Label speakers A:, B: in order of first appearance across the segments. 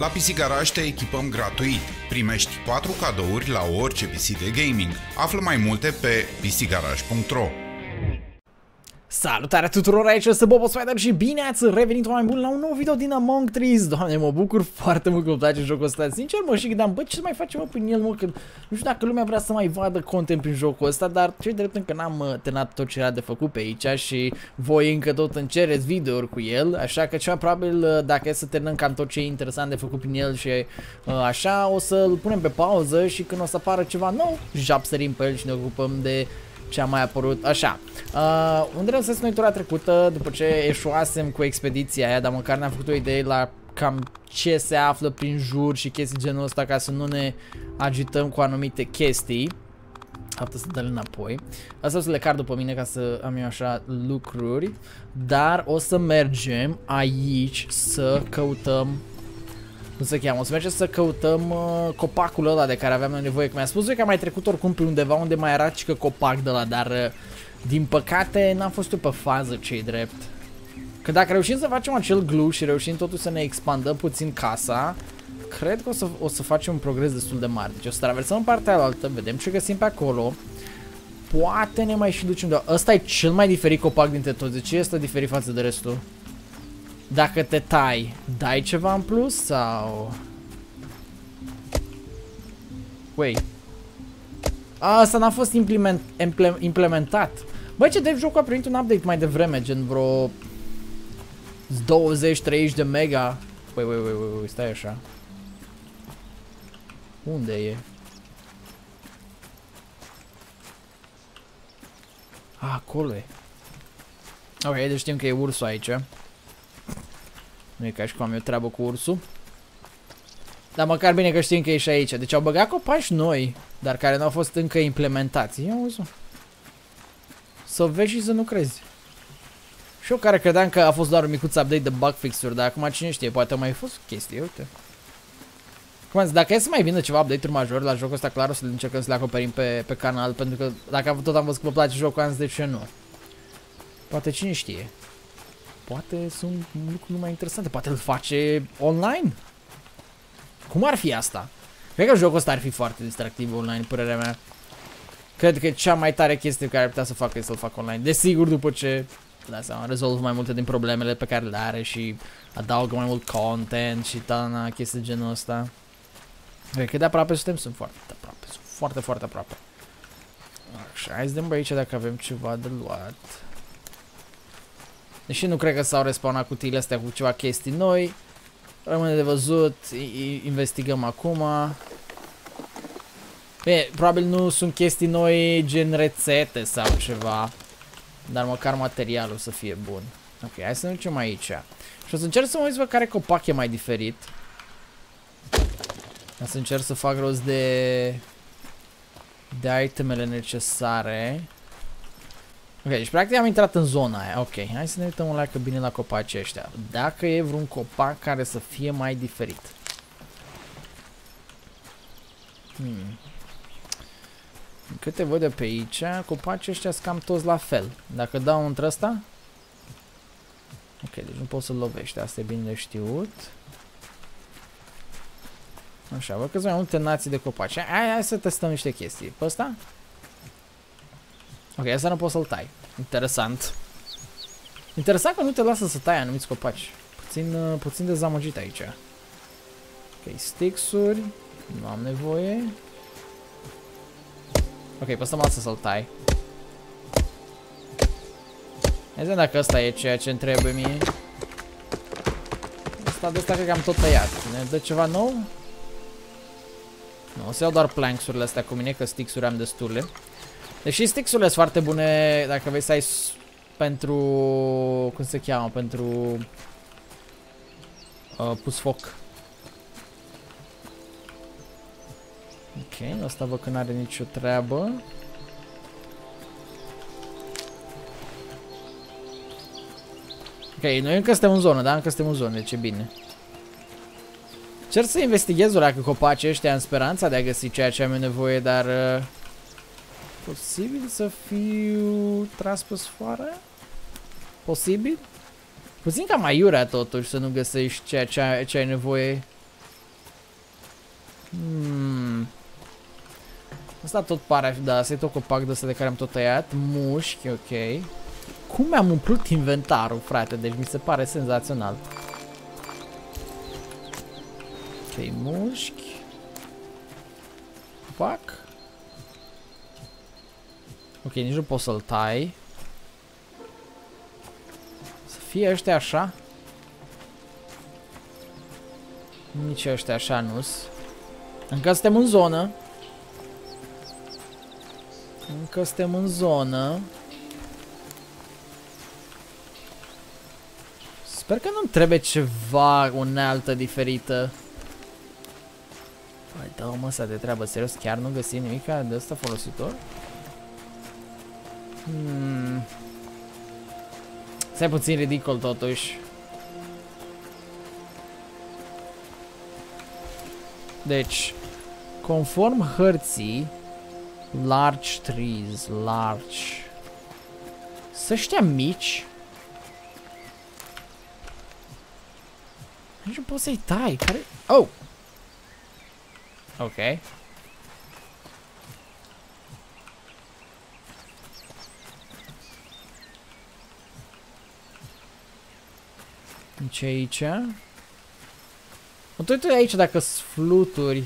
A: La PC Garage te echipăm gratuit. Primești 4 cadouri la orice PC de gaming. Află mai multe pe pcgarage.ro
B: Salutare tuturor, aici este Bobo Spider și bine ați revenit mai bun la un nou video din Among Trees. Doamne, mă bucur foarte mult că îmi place jocul ăsta. Sincer mă și gândeam, bă, ce mai facem mă prin el, mă, că nu știu dacă lumea vrea să mai vadă content prin jocul ăsta Dar ce drept încă n-am uh, terminat tot ce era de făcut pe aici și voi încă tot îmi cereți videouri cu el Așa că cea probabil, uh, dacă e să terminăm cam tot ce e interesant de făcut prin el și uh, așa O să-l punem pe pauză și când o să apară ceva nou, japsărim pe el și ne ocupăm de ce a mai apărut, așa. Uh, Unde răsesc noi tura trecută După ce eșuasem cu expediția aia Dar măcar ne-am făcut o idee la cam ce se află prin jur și chestii genul ăsta Ca să nu ne agităm cu anumite chestii. Haptă să dă înapoi. Asta o să le car după mine ca să am eu așa lucruri Dar o să mergem aici să căutăm cum se cheamă, o să mergem să căutăm uh, copacul ăla de care aveam nevoie, că mi-a spus că am mai trecut oricum pe undeva unde mai era că copac de la, dar uh, din păcate n-am fost eu pe fază cei drept. Că dacă reușim să facem acel glue și reușim totuși să ne expandăm puțin casa, cred că o să, o să facem un progres destul de mare. Deci o să traversăm în partea altă, vedem ce găsim pe acolo. Poate ne mai și ducem de... Ăsta e cel mai diferit copac dintre toți. De ce este diferit față de restul? Dacă te tai, dai ceva în plus sau... Wait. Asta n-a fost implement, implementat. Băi, ce dev jocul a primit un update mai devreme, gen vreo 20-30 de mega. Wait, wait, wait, wait, wait, stai așa. Unde e? Ah, acolo e. Ok, deci știm că e ursul aici. Nu e ca și cum am eu treabă cu ursul. Dar măcar bine că știm că e și aici. Deci au băgat copaci noi, dar care nu au fost încă implementați. Ia uzi Să vezi și să nu crezi. Și eu care credeam că a fost doar un micuț update de bug fix-uri, dar acum cine știe, poate mai fost chestii, uite. Cum zis, dacă e să mai vină ceva update-uri majore la jocul ăsta, clar o să le încercăm să le acoperim pe, pe canal, pentru că dacă tot am văzut că vă place jocul, am zis de ce nu. Poate cine știe. Poate sunt lucruri mai interesante. Poate îl face online. Cum ar fi asta? Cred că jocul ăsta ar fi foarte distractiv online, părerea mea. Cred că cea mai tare chestie care ar putea să facă este să-l facă online. Desigur, după ce da seama, rezolvă mai multe din problemele pe care le are și adaugă mai mult content și tana, chestii genul ăsta. Cred că de aproape suntem, sunt foarte aproape, sunt foarte, foarte aproape. Așa, hai să dăm aici dacă avem ceva de luat. Deși nu cred că s-au respawnat cutiile astea cu ceva chestii noi. Rămâne de văzut, investigăm acum. Bine, probabil nu sunt chestii noi gen rețete sau ceva. Dar măcar materialul să fie bun. Ok, hai să ne ducem aici. Și o să încerc să mă uit care copac e mai diferit. O să încerc să fac rost de... De itemele necesare. Ok, deci practic am intrat în zona aia. Ok, hai să ne uităm un like bine la copacii ăștia. Dacă e vreun copac care să fie mai diferit. Hmm. Câte văd de pe aici, copacii ăștia sunt cam toți la fel. Dacă dau între ăsta... Ok, deci nu pot să-l lovești, asta e bine de știut. Așa, văd că sunt mai multe nații de copaci. Hai, hai să testăm niște chestii. Pe ăsta? Ok, asta nu poți să-l tai. Interesant. Interesant că nu te lasă să tai anumiți copaci. Puțin, uh, puțin dezamăgit aici. Ok, sticks-uri. Nu am nevoie. Ok, pe ăsta mă lasă să-l tai. Hai să dacă ăsta e ceea ce-mi trebuie mie. Asta de asta cred că am tot tăiat. Ne dă ceva nou? Nu, o să iau doar planks-urile astea cu mine, că sticks-uri am destule. Deși stixurile sunt foarte bune dacă vrei să ai pentru... cum se cheamă? Pentru... Uh, pus foc. Ok, asta văd că n-are nicio treabă. Ok, noi încă suntem în zonă, da? Încă suntem în zonă, deci e bine. Cer să investighez dacă copacii ăștia în speranța de a găsi ceea ce am nevoie, dar... Uh, Posibil să fiu tras pe sfoară? Posibil? Puțin cam aiurea totuși să nu găsești ceea ce ai, ce ai nevoie. Hmm. Asta tot pare a fi, da, asta e tot copac de ăsta de care am tot tăiat. Mușchi, ok. Cum mi-am umplut inventarul, frate? Deci mi se pare senzațional. Ok, mușchi. Copac. Ok, nici nu pot să-l tai. Să fie ăștia așa? Nici ăștia așa nu -s. Încă suntem în zonă. Încă suntem în zonă. Sper că nu trebuie ceva unealtă diferită. Păi dă mă să de treabă, serios, chiar nu găsim nimic de ăsta folositor? Hmm. Stai puțin ridicol totuși. Deci, conform hărții, large trees, large. Să ăștia mici. Nici nu poți să-i tai, care... Oh! Ok. Nici aici. Mă uit aici dacă sunt fluturi.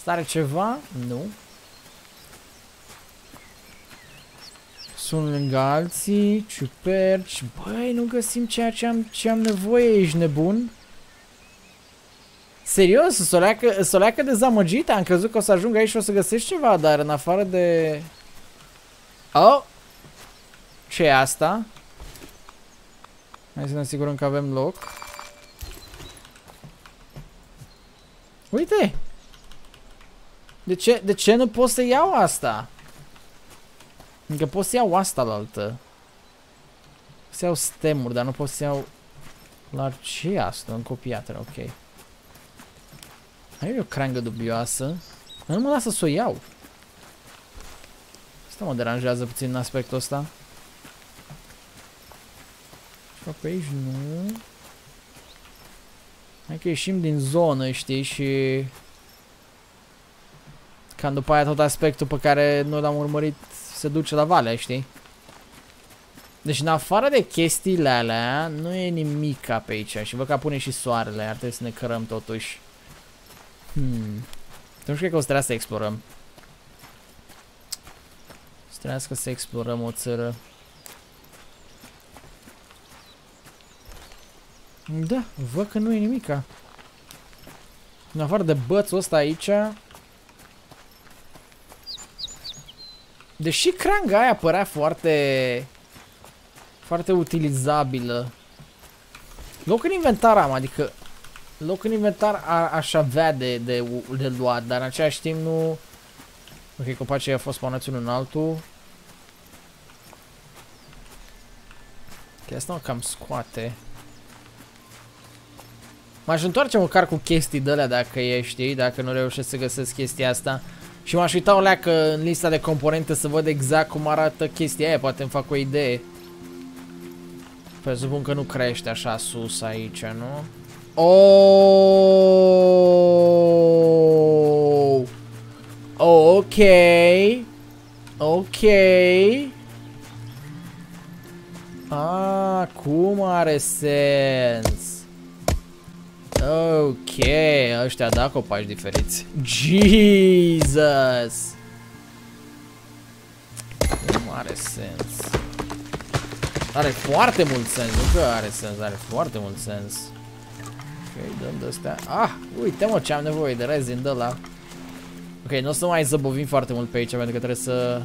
B: Stare ceva? Nu. Sunt lângă alții, ciuperci. Băi, nu găsim ceea ce am, ce am nevoie, ești nebun? Serios, soleacă, soleacă dezamăgită, am crezut că o să ajung aici și o să găsești ceva, dar în afară de... Oh! ce e asta? Hai să ne asigurăm că avem loc. Uite! De ce, de ce nu pot să iau asta? Încă pot să iau asta la altă. Să iau stemuri, dar nu pot să iau... La ce asta? În copiatră, ok. Ai o crangă dubioasă. Nu mă lasă să o iau. Asta mă deranjează puțin în aspectul ăsta. Și pe aici nu. Hai că ieșim din zonă, știi, și... Cam după aia tot aspectul pe care noi l-am urmărit se duce la vale, știi? Deci în afară de chestiile alea, nu e nimic ca pe aici. Și văd că pune și soarele, ar trebui să ne cărăm totuși. Hmm. Nu știu că o să trebuie să explorăm. Să trebuie să explorăm o țară. Da, văd că nu e nimica. În afară de bățul ăsta aici... Deși cranga aia părea foarte... Foarte utilizabilă. Loc în inventar am, adică... Loc în inventar a, aș avea de, de, de luat, dar în același timp nu... Ok, copacii a fost spawnați unul în altul. Ok, asta mă cam scoate. M-aș întoarce măcar cu chestii de alea dacă e, știi, dacă nu reușesc să găsesc chestia asta. Și m-aș uita o leacă în lista de componente să văd exact cum arată chestia aia, poate îmi fac o idee. Presupun că nu crește așa sus aici, nu? Oh! Ok. Ok. Ah, cum are sens? Ok, ăștia da copaci diferiți. Jesus! Nu are sens. Are foarte mult sens, nu că are sens, are foarte mult sens. Ok, dăm de astea. Ah, uite mă ce am nevoie de rezin de la. Ok, nu o să mai zăbovim foarte mult pe aici pentru că trebuie să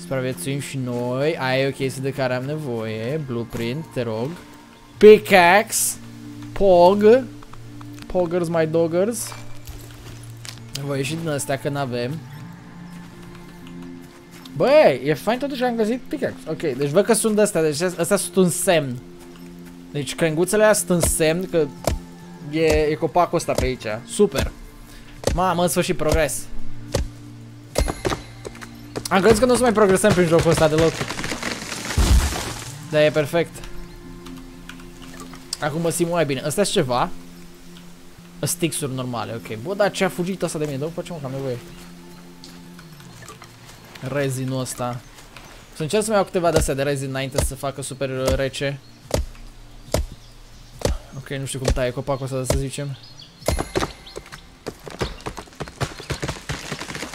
B: supraviețuim și noi. Aia e o chestie de care am nevoie. Blueprint, te rog. Pickaxe. Pog. Poggers, my doggers. Voi ieși din astea că n-avem. Băi, e fain totuși că am găsit pickaxe. Ok, deci văd că sunt astea, deci astea sunt un semn. Deci crenguțele astea sunt un semn că e, e copacul ăsta pe aici. Super. Mamă, în sfârșit progres. Am crezut că nu o să mai progresăm prin jocul ăsta deloc. Da, e perfect. Acum mă simt mai bine. Ăsta e ceva. Stixuri normale, ok. Bă, dar ce a fugit asta de mine? Dă-mi facem că am nevoie. Rezinul ăsta. Să încerc să mai iau câteva de astea de rezin înainte să facă super uh, rece. Ok, nu știu cum taie copacul ăsta, să zicem.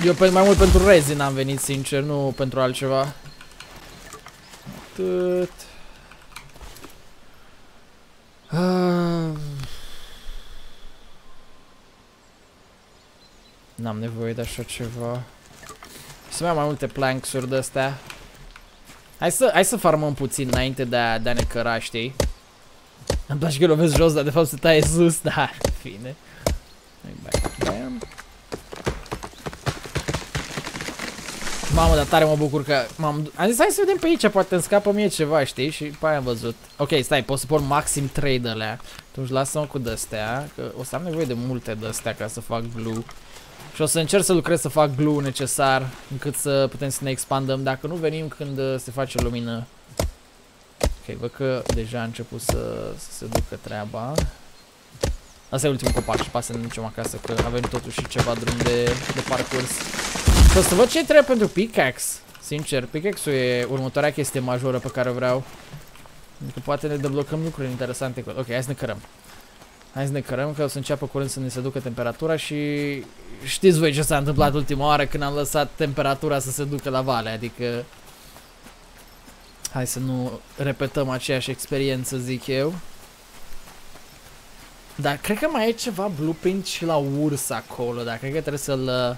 B: Eu pe, mai mult pentru rezin am venit, sincer, nu pentru altceva. Atât. Ah. N-am nevoie de așa ceva. Să mai am mai multe planks-uri de-astea. Hai să, hai să farmăm puțin înainte de a, de a ne căra, știi? Îmi place că lovesc jos, dar de fapt se taie sus, da, fine. Bam. Mamă, dar tare mă bucur că m-am... Am zis, hai să vedem pe aici, poate îmi scapă mie ceva, știi? Și pe aia am văzut. Ok, stai, pot să pun maxim 3 de alea. Atunci lasă-mă cu de-astea, că o să am nevoie de multe de-astea ca să fac glue. Și o să încerc să lucrez să fac glue necesar încât să putem să ne expandăm dacă nu venim când uh, se face lumină. Ok, văd că deja a început să, să se ducă treaba. Asta e ultimul copac și pasă să ne ducem acasă că avem totuși ceva drum de, de parcurs. Și o să văd ce trebuie pentru pickaxe. Sincer, pickaxe-ul e următoarea chestie majoră pe care o vreau. Adică poate ne deblocăm lucruri interesante. Ok, hai să ne cărăm. Hai să ne cărăm că o să înceapă curând să ne se ducă temperatura și știți voi ce s-a întâmplat ultima oară când am lăsat temperatura să se ducă la vale, adică hai să nu repetăm aceeași experiență, zic eu. Dar cred că mai e ceva blueprint și la urs acolo, dar cred că trebuie să-l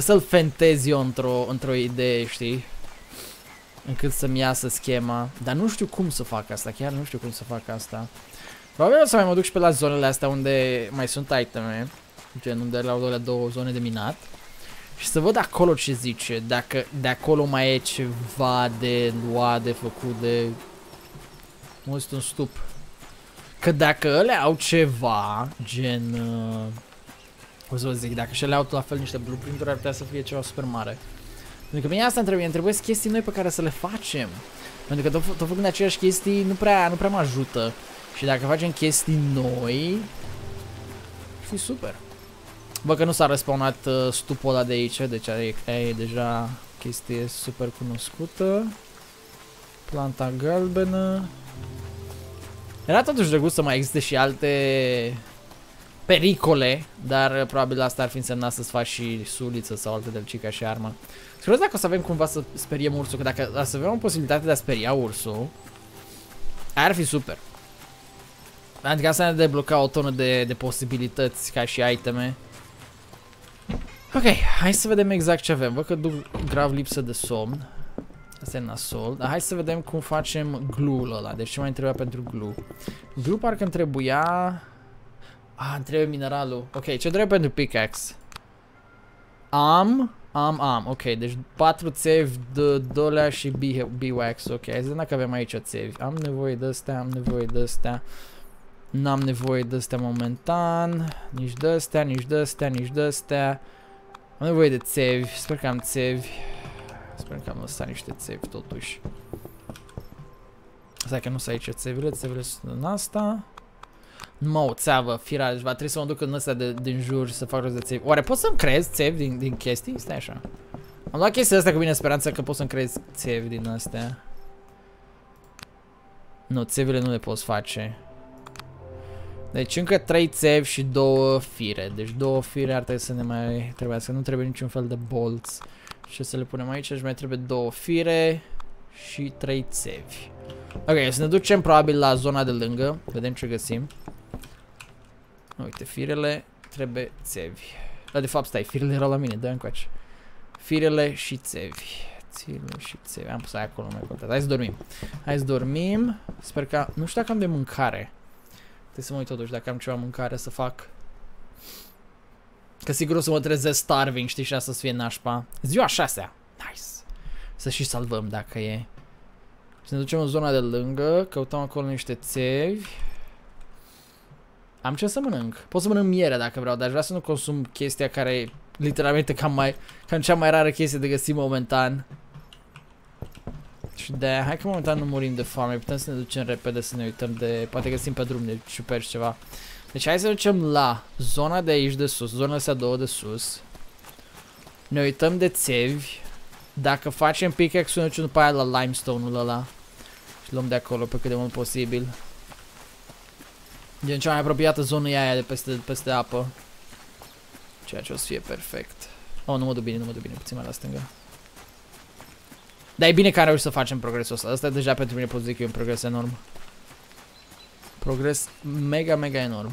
B: să-l fentez eu într-o într, -o, idee, știi? Încât să-mi iasă schema. Dar nu știu cum să fac asta, chiar nu știu cum să fac asta. Probabil o să mai mă duc și pe la zonele astea unde mai sunt iteme. Gen unde la alea două zone de minat. Și să văd acolo ce zice. Dacă de acolo mai e ceva de luat, de făcut, de... Mă un stup. Că dacă ele au ceva, gen... Uh, o să vă zic, dacă și ele au la fel niște blueprint-uri, ar putea să fie ceva super mare. Pentru că mie asta îmi trebuie, îmi trebuie chestii noi pe care să le facem. Pentru că tot, tot făcând aceleași chestii nu prea, nu prea mă ajută. Și dacă facem chestii noi, fi super. Bă, că nu s-a respawnat uh, stupul ăla de aici, deci e, e deja chestie super cunoscută. Planta galbenă. Era totuși drăguț să mai existe și alte pericole, dar uh, probabil asta ar fi însemnat să-ți faci și suliță sau alte delci ca și armă. Scuze dacă o să avem cumva să speriem ursul, că dacă să avem o posibilitate de a speria ursul, ar fi super. Adică asta ne debloca o tonă de, de posibilități ca și iteme. Ok, hai să vedem exact ce avem. Văd că duc grav lipsă de somn. Asta e nasol. Dar hai să vedem cum facem glue-ul ăla. Deci ce mai trebuia pentru glue? Glue parcă îmi trebuia... Ah, îmi trebuie mineralul. Ok, ce trebuie pentru pickaxe? Am, am, am. Ok, deci 4 țevi de dolea și B-wax. Ok, hai să vedem dacă avem aici țevi. Am nevoie de astea, am nevoie de astea. N-am nevoie de astea momentan. Nici de astea, nici de astea, nici de astea. Am nevoie de țevi. Sper că am țevi. Sper că am lăsat niște țevi totuși. Stai că nu sunt aici țevile, țevile sunt în asta. Numai o țeavă, firaș, deci va trebui să mă duc în ăsta de, din jur și să fac rost de țevi. Oare pot să-mi crezi țevi din, din chestii? Stai așa. Am luat chestia asta cu bine speranța că pot să-mi crezi țevi din astea. Nu, țevile nu le poți face. Deci încă 3 țevi și 2 fire. Deci două fire ar trebui să ne mai trebuiască. Nu trebuie niciun fel de bolți. Și să le punem aici. Deci mai trebuie două fire și 3 țevi. Ok, să ne ducem probabil la zona de lângă. Vedem ce găsim. Uite, firele trebuie țevi. Dar de fapt, stai, firele erau la mine, dă încoace. Firele și țevi. Firele și țevi. Am pus aia acolo, mai contat. Hai să dormim. Hai să dormim. Sper că... Nu știu dacă am de mâncare. Trebuie să mă uit totuși dacă am ceva mâncare să fac. Că sigur o să mă trezesc starving, știi, și asta să fie nașpa. Ziua șasea. Nice. Să și salvăm dacă e. Să ne ducem în zona de lângă, căutăm acolo niște țevi. Am ce să mănânc. Pot să mănânc miere dacă vreau, dar vreau să nu consum chestia care e literalmente cam mai, cam cea mai rară chestie de găsit momentan. Și de aia, hai că momentan nu murim de foame, putem să ne ducem repede să ne uităm de... Poate găsim pe drum de ciuperci ceva. Deci hai să ducem la zona de aici de sus, zona astea două de sus. Ne uităm de țevi. Dacă facem pickaxe-ul, ne ducem după aia la limestone-ul ăla. Și luăm de acolo pe cât de mult posibil. Gen cea mai apropiată zonă e aia de peste, de peste apă. Ceea ce o să fie perfect. Oh, nu mă duc bine, nu mă duc bine, puțin mai la stânga. Dar e bine că am reușit să facem progresul ăsta. Asta deja pentru mine pot zic că e un progres enorm. Progres mega, mega enorm.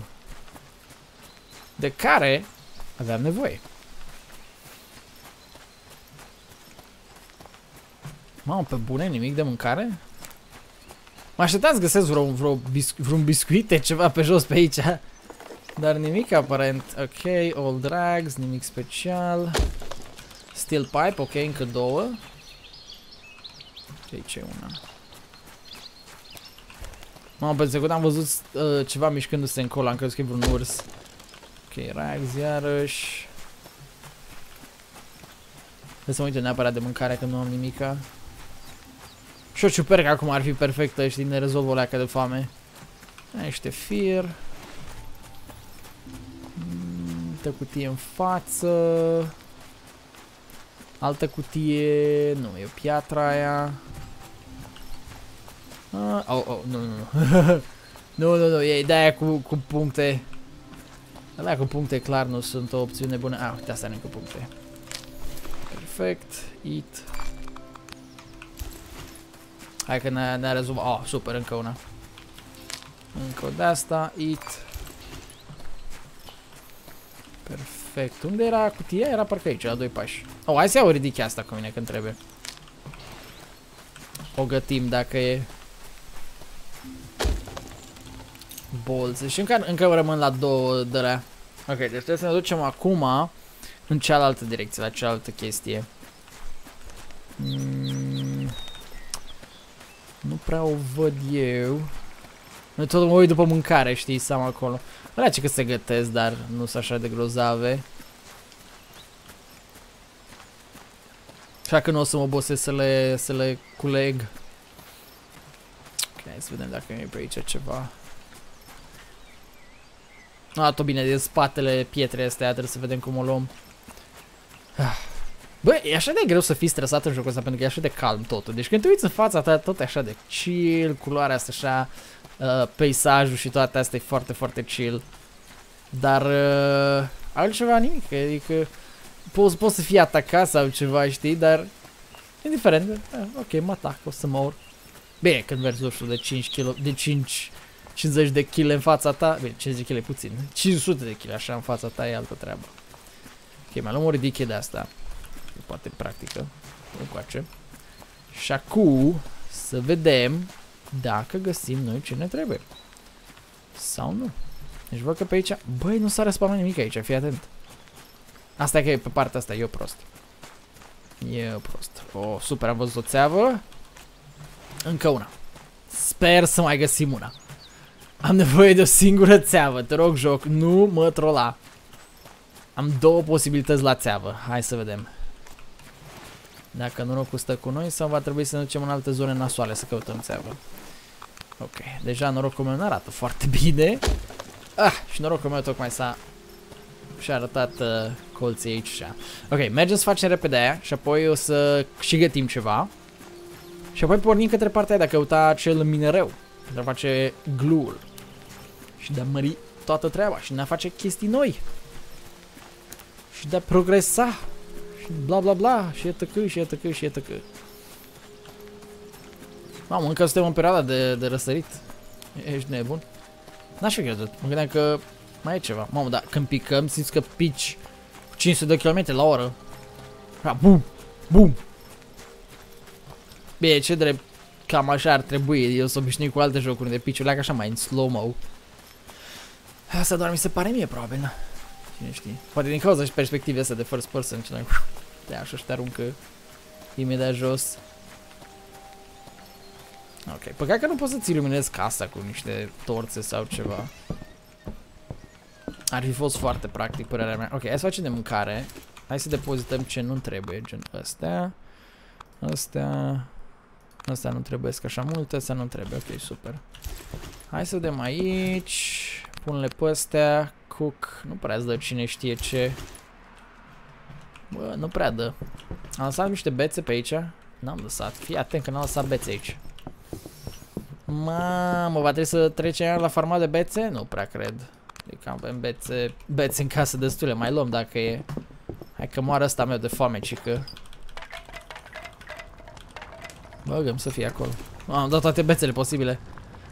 B: De care aveam nevoie. Mamă, pe bune, nimic de mâncare? Mă așteptam să găsesc vreo, vreo biscu vreun biscuite, ceva pe jos pe aici. Dar nimic aparent. Ok, all drags, nimic special. Steel pipe, ok, încă două. Aici e una. Mamă, pe secundă am văzut uh, ceva mișcându-se încolo, am crezut că e vreun urs. Ok, rags iarăși. Trebuie să mă uit neapărat de mâncare că nu am nimica. Și o ciupercă acum ar fi perfectă, știi, ne rezolvă o leacă de foame. Niște fir. Mm, altă cutie în față. Altă cutie... Nu, e piatra aia. Ah, oh, oh, nu, nu, nu. nu, nu, nu, e de-aia cu, cu puncte. Alea cu puncte clar nu sunt o opțiune bună. Ah, uite, asta nu cu puncte. Perfect. Eat. Hai că ne-a ne, rezolvat. Oh, super, încă una. Încă o de asta. Eat. Perfect. Unde era cutia? Era parcă aici, la doi pași. Oh, hai să iau ridiche asta cu mine când trebuie. O gătim dacă e bolțe. Și încă, încă rămân la două de la. Ok, deci trebuie să ne ducem acum în cealaltă direcție, la cealaltă chestie. Mm, nu prea o văd eu. Noi tot mă uit după mâncare, știi, să am acolo. Vrea ce că se gătesc, dar nu sunt așa de grozave. Așa că nu o să mă obosesc să le, să le culeg. Ok, să vedem dacă e pe aici ceva. A, tot bine, de spatele pietrei astea, trebuie să vedem cum o luăm. Ah. Bă, e așa de greu să fii stresat în jocul ăsta pentru că e așa de calm totul. Deci când te uiți în fața ta, tot e așa de chill, culoarea asta așa, uh, peisajul și toate astea e foarte, foarte chill. Dar uh, altceva nimic, adică poți, poți să fii atacat sau ceva, știi, dar indiferent, uh, ok, mă atac, o să mor. Bine, când mergi, nu știu, de 5 kg, de 5 50 de kg în fața ta, bine, 50 de kg puțin, 500 de kg așa în fața ta e altă treabă. Ok, mai luăm o ridiche de asta. E poate practică. Încoace. Și acum să vedem dacă găsim noi ce ne trebuie. Sau nu. Deci văd că pe aici... Băi, nu s-a respawnat nimic aici, fii atent. Asta e că e pe partea asta, eu prost. Eu prost. Oh, super, am văzut o țeavă. Încă una. Sper să mai găsim una. Am nevoie de o singură țeavă, te rog joc, nu mă trola. Am două posibilități la țeavă, hai să vedem. Dacă norocul stă cu noi sau va trebui să ne ducem în alte zone nasoale să căutăm țeavă. Ok, deja norocul meu nu arată foarte bine. Ah, și norocul meu tocmai s-a și-a arătat uh, colții aici așa. Ok, mergem să facem repede aia și apoi o să și gătim ceva. Și apoi pornim către partea aia de a căuta acel minereu. Pentru a face glue-ul și de a mări toată treaba și de a face chestii noi și de a progresa și bla bla bla și etc și etc și etc. Mamă, încă suntem în perioada de, de răsărit. Ești nebun? N-aș fi crezut. Mă gândeam că mai e ceva. Mamă, dar când picăm, simți că pici cu 500 de km la oră. Ha, bum! Bum! Bine, ce drept, cam așa ar trebui. Eu sunt obișnuit cu alte jocuri de pici, așa mai în slow-mo. Asta doar mi se pare mie, probabil. Cine știe. Poate din cauza și perspective astea de first person, ce de așa și te aruncă imediat jos. Ok, păcat că nu poți să-ți iluminezi casa cu niște torțe sau ceva. Ar fi fost foarte practic, părerea mea. Ok, hai să facem de mâncare. Hai să depozităm ce nu trebuie, gen astea. Astea. Astea nu trebuie așa multe, astea nu trebuie. Ok, super. Hai să vedem aici. Pun-le pe astea. Cook. Nu prea dă cine știe ce. Bă, nu prea dă. Am lăsat niște bețe pe aici. N-am lăsat. Fii atent că n-am lăsat bețe aici. Mamă, va trebui să trecem la farma de bețe? Nu prea cred. Adică avem bețe, bețe în casă destule. Mai luăm dacă e. Hai că moară ăsta meu de foame, cică. Băgăm să fie acolo. Am dat toate bețele posibile.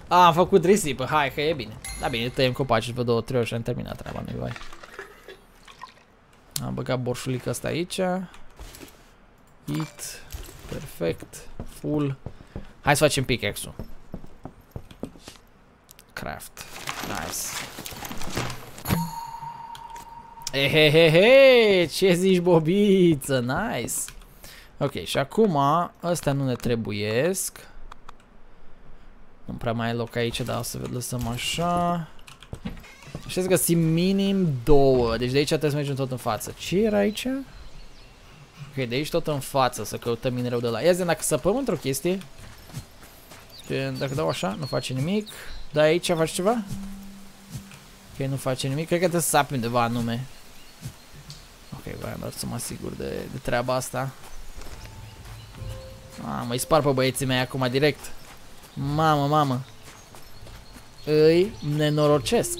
B: A, am făcut risipă. Hai că e bine. Da bine, tăiem copacii pe două, trei ori și am terminat treaba, nu vai. Am băgat borșulică asta aici. Hit. Perfect. Full. Hai să facem pickaxe-ul. Craft. Nice. Ehehehe, ce zici bobiță, nice. Ok, și acum astea nu ne trebuiesc. Nu prea mai e loc aici, dar o să lăsăm așa. Și să găsim minim două, deci de aici trebuie să mergem tot în față. Ce era aici? Ok, de aici tot în față să căutăm minereu de la. Ia zi, dacă săpăm într-o chestie. Dacă dau așa, nu face nimic. Da, aici faci ceva? Ok, nu face nimic. Cred că trebuie să sapi undeva anume. Ok, vreau doar să mă asigur de, de treaba asta. Mamă, îi spar pe băieții mei acum direct. Mamă, mamă. Îi nenorocesc.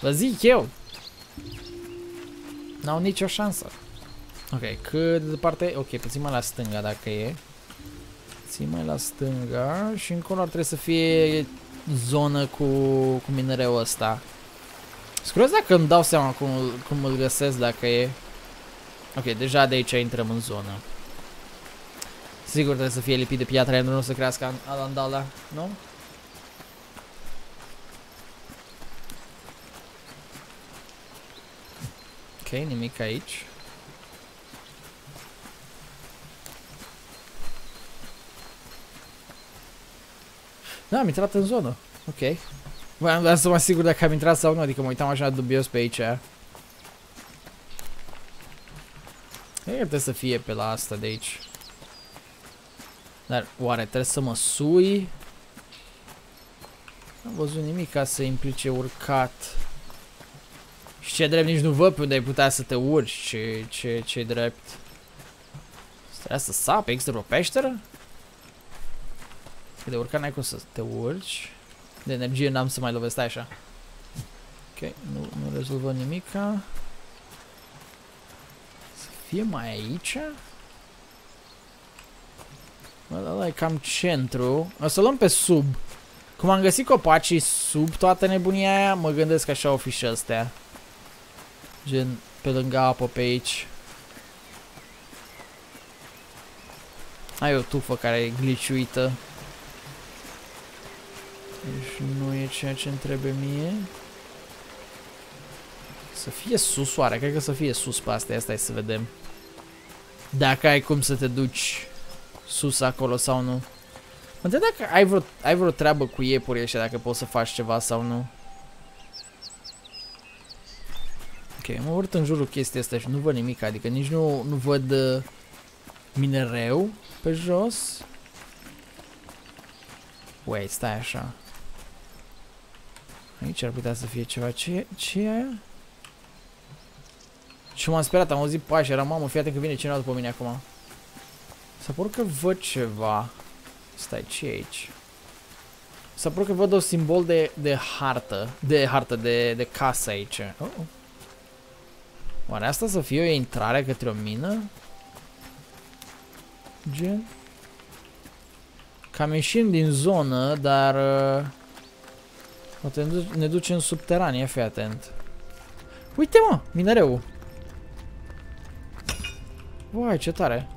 B: Vă zic eu. N-au nicio șansă. Ok, cât de departe... Ok, puțin mai la stânga dacă e. Puțin mai la stânga și încolo ar trebui să fie zonă cu, cu minereul ăsta. Scurios dacă îmi dau seama cum, cum îl găsesc dacă e... Ok, deja de aici intrăm în zonă. Sigur trebuie să fie lipit de piatră, iar nu să crească alandala, nu? Ok, nimic aici. Da, am intrat în zonă. Ok. Voiam doar să mă asigur dacă am intrat sau nu, adică mă uitam așa dubios pe aici. Cred trebuie să fie pe la asta de aici. Dar oare trebuie să mă sui? N-am văzut nimic ca să implice urcat. Și ce drept nici nu văd pe unde ai putea să te urci. Ce, ce, ce drept. Trebuie să sape extra pe o peșteră? Că de urcat n-ai cum să te urci. De energie n-am să mai lovesc, stai așa. Ok, nu, nu rezolvă nimica. Să fie mai aici? Bă, ăla e cam centru. O să luăm pe sub. Cum am găsit copacii sub toată nebunia aia, mă gândesc că așa o fi și astea. Gen, pe lângă apă pe aici. Ai o tufă care e gliciuită. Deci nu e ceea ce îmi trebuie mie. Să fie sus oare? Cred că să fie sus pe astea. Asta e să vedem. Dacă ai cum să te duci sus acolo sau nu. Mă întreb dacă ai vreo, ai vreo treabă cu iepurii ăștia, dacă poți să faci ceva sau nu. Ok, mă urât în jurul chestia asta și nu văd nimic, adică nici nu, nu văd uh, minereu pe jos. Wait, stai așa. Aici ar putea să fie ceva. Ce, ce e aia? Și m-am speriat, am auzit pași, era mamă, fii atent că vine cineva după mine acum. S-a părut că văd ceva. Stai, ce e aici? S-a părut că văd o simbol de, de hartă, de hartă, de, de casă aici. Oh, oh. Oare asta să fie o intrare către o mină? Gen? Cam ieșim din zonă, dar... Uh, Poate ne, duce, ne duce subteran, ia fi atent. Uite mă, minereu. Vai, ce tare.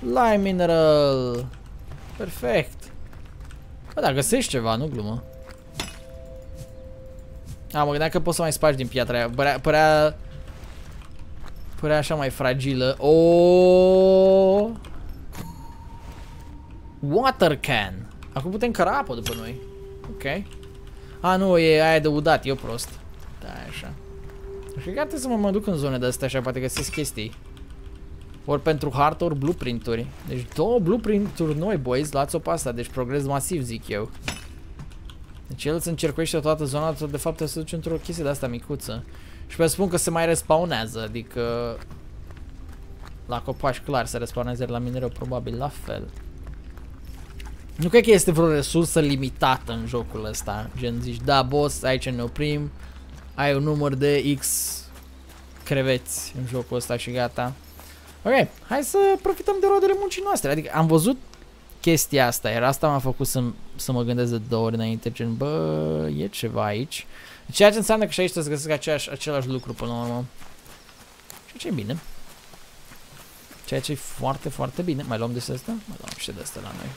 B: Lime mineral. Perfect. Bă, da, găsești ceva, nu glumă. A, mă gândeam că poți să mai spargi din piatra aia. Părea, părea... Părea așa mai fragilă. Oh! Water can. Acum putem căra apă după noi. Ok. A, nu, e aia de udat, eu prost. Da, așa. Și cred că trebuie să mă, mă duc în zone de astea așa, poate găsesc chestii. Ori pentru hartă, ori blueprint-uri. Deci două blueprint-uri noi, boys, luați-o pe asta. Deci progres masiv, zic eu. Deci el îți încercuiește toată zona, de fapt se duce într-o chestie de asta micuță. Și pe spun că se mai respawnează, adică... La copaci clar se respawnează la minereu probabil la fel. Nu cred că este vreo resursă limitată în jocul ăsta. Gen zici, da boss, aici ne oprim, ai un număr de X creveți în jocul ăsta și gata. Ok, hai să profităm de roadele muncii noastre. Adică am văzut chestia asta, iar asta m-a făcut să, să mă gândesc de două ori înainte, gen, bă, e ceva aici. Ceea ce înseamnă că și aici trebuie să găsesc aceeași, același lucru până la urmă. Ceea ce e bine. Ceea ce e foarte, foarte bine. Mai luăm de asta? Mai luăm și de asta la noi.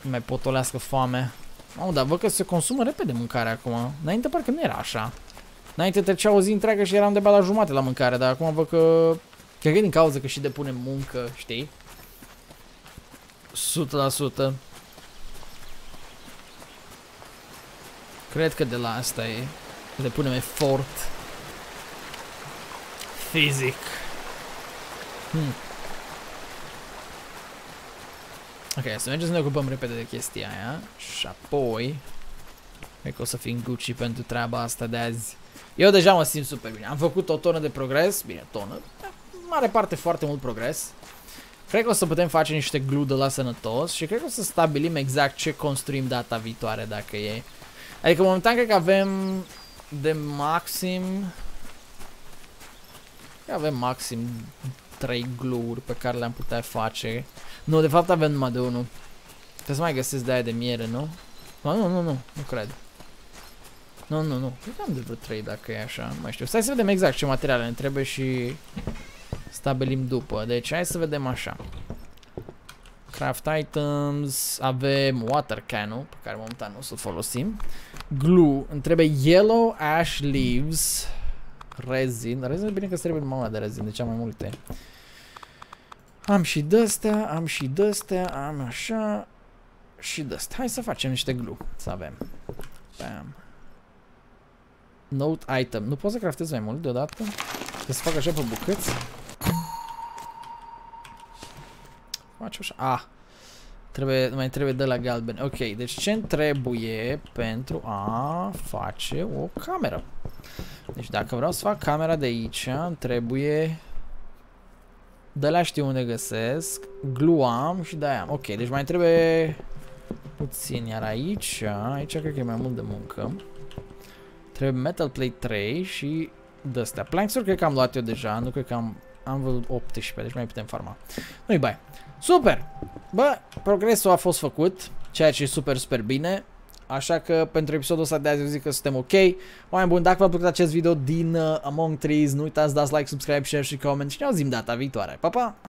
B: Nu mai potolească foame. Mamă, dar văd că se consumă repede mâncarea acum. Înainte parcă nu era așa. Înainte trecea o zi întreagă și eram de la jumate la mâncare, dar acum văd că... Cred că e din cauza că și depunem muncă, știi? 100%. Cred că de la asta e. Depunem efort. Fizic. Hmm. Ok, să mergem să ne ocupăm repede de chestia aia și apoi cred că o să fim Gucci pentru treaba asta de azi. Eu deja mă simt super bine. Am făcut o tonă de progres, bine, tonă, mare parte foarte mult progres. Cred că o să putem face niște glue de la sănătos și cred că o să stabilim exact ce construim data viitoare dacă e. Adică momentan cred că avem de maxim... Avem maxim 3 glue pe care le-am putea face. Nu, de fapt avem numai de unul. Trebuie să mai găsesc de aia de miere, nu? Nu, nu, nu, nu, nu cred. Nu, nu, nu. Cred că am de vreo 3 dacă e așa, nu mai știu. Stai să vedem exact ce materiale ne trebuie și stabilim după. Deci hai să vedem așa. Craft items, avem water can pe care momentan nu o să folosim. Glue, îmi trebuie yellow ash leaves, resin. Resin, bine că trebuie numai de resin, deci am mai multe. Am și de-astea, am și de-astea, am așa și de-astea. Hai să facem niște glue, să avem. Bam. Note item. Nu pot să craftez mai mult deodată? Trebuie să fac așa pe bucăți? Faci așa. Ah. Trebuie, mai trebuie de la galben. Ok, deci ce trebuie pentru a face o cameră? Deci dacă vreau să fac camera de aici, îmi trebuie de la știu unde găsesc. Gluam și de aia. Ok, deci mai trebuie puțin. Iar aici, aici cred că e mai mult de muncă. Trebuie metal plate 3 și de-astea. Planks-uri cred că am luat eu deja, nu cred că am, am văzut 18, deci mai putem farma. Nu-i bai. Super! Bă, progresul a fost făcut, ceea ce e super, super bine. Așa că pentru episodul ăsta de azi eu zic că suntem ok. Oameni buni, dacă v-a plăcut acest video din uh, Among Trees, nu uitați să dați like, subscribe, share și comment și ne auzim data viitoare. Pa, pa!